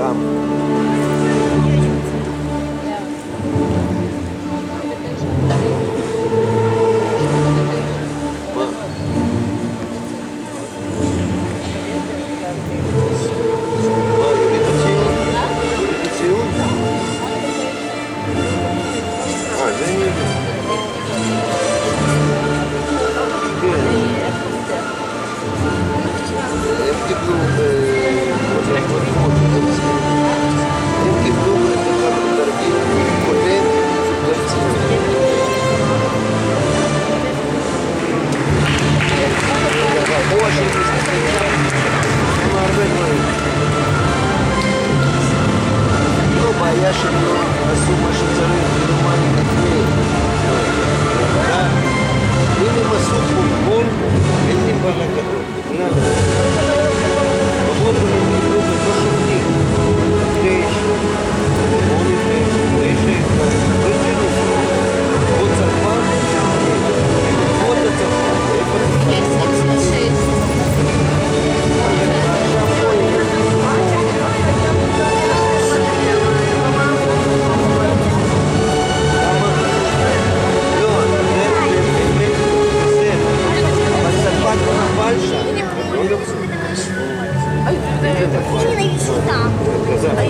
Amen. нашим насумашним зарывом. 你是不是没洗澡？